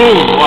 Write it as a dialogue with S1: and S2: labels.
S1: Boom.